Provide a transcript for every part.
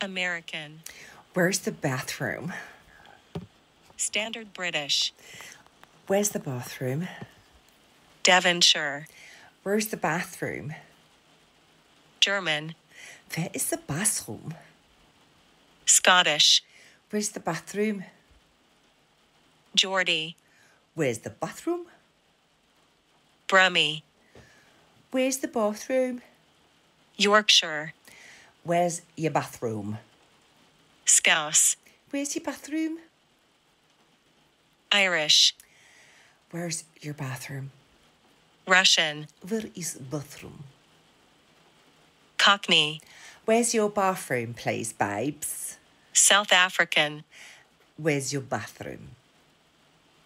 American. Where's the bathroom? Standard British. Where's the bathroom? Devonshire. Where's the bathroom? German. Where is the bathroom? Scottish. Where's the bathroom? Geordie. Where's the bathroom? Brummie. Where's the bathroom? Yorkshire. Where's your bathroom? Scouse. Where's your bathroom? Irish. Where's your bathroom? Russian. Where is bathroom? Cockney. Where's your bathroom, please, babes? South African. Where's your bathroom?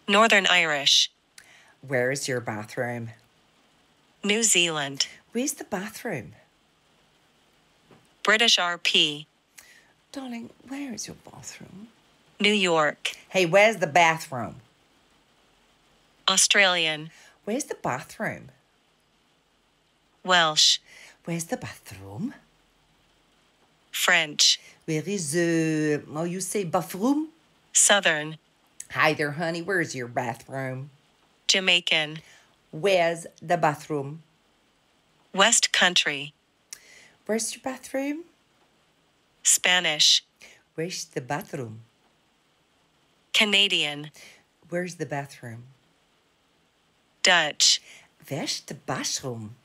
Northern Irish. Where's your bathroom? New Zealand. Where's the bathroom? British RP. Darling, where is your bathroom? New York. Hey, where's the bathroom? Australian. Where's the bathroom? Welsh. Where's the bathroom? French. Where is the, oh, you say bathroom? Southern. Hi there, honey. Where's your bathroom? Jamaican. Where's the bathroom? West Country. Where's your bathroom? Spanish. Where's the bathroom? Canadian. Where's the bathroom? Dutch. Where's the bathroom?